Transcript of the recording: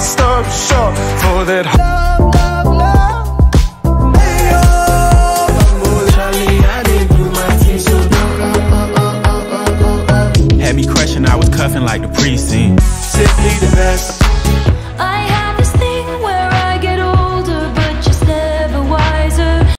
stop short for that love, love, love. Hey, oh. I didn't Had me crushing, I was cuffing like the precinct. Simply the best.